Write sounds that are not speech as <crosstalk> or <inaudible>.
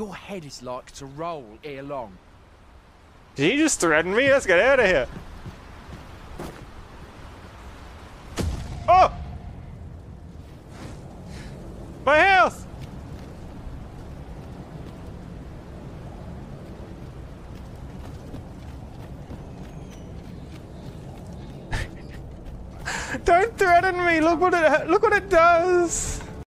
Your head is like to roll ere long. Did he just threaten me? Let's get out of here. Oh! My house! <laughs> Don't threaten me. Look what it look what it does.